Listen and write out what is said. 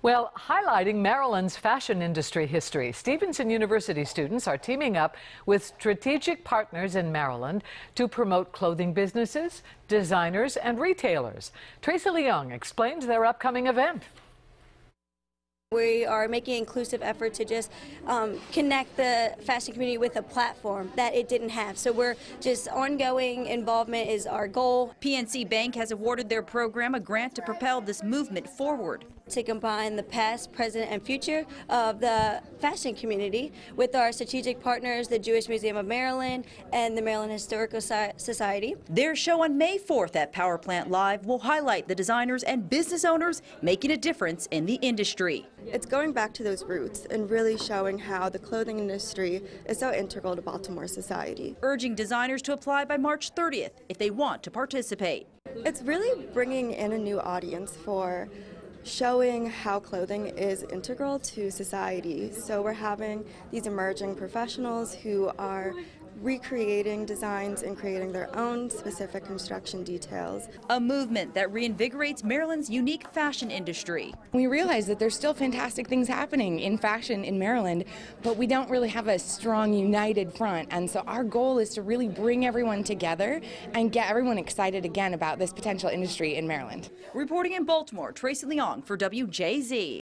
Well, highlighting Maryland's fashion industry history, Stevenson University students are teaming up with strategic partners in Maryland to promote clothing businesses, designers, and retailers. Tracy Leong explains their upcoming event. We are making an inclusive effort to just um, connect the fashion community with a platform that it didn't have. So we're just ongoing involvement is our goal. PNC Bank has awarded their program a grant to propel this movement forward. To combine the past, present, and future of the fashion community with our strategic partners, the Jewish Museum of Maryland and the Maryland Historical Society. Their show on May 4th at Power Plant Live will highlight the designers and business owners making a difference in the industry. It's going back to those roots and really showing how the clothing industry is so integral to Baltimore society. Urging designers to apply by March 30th if they want to participate. It's really bringing in a new audience for showing how clothing is integral to society. So we're having these emerging professionals who are recreating designs and creating their own specific construction details. A movement that reinvigorates Maryland's unique fashion industry. We realize that there's still fantastic things happening in fashion in Maryland, but we don't really have a strong united front. And so our goal is to really bring everyone together and get everyone excited again about this potential industry in Maryland. Reporting in Baltimore, Tracy Leong for WJZ.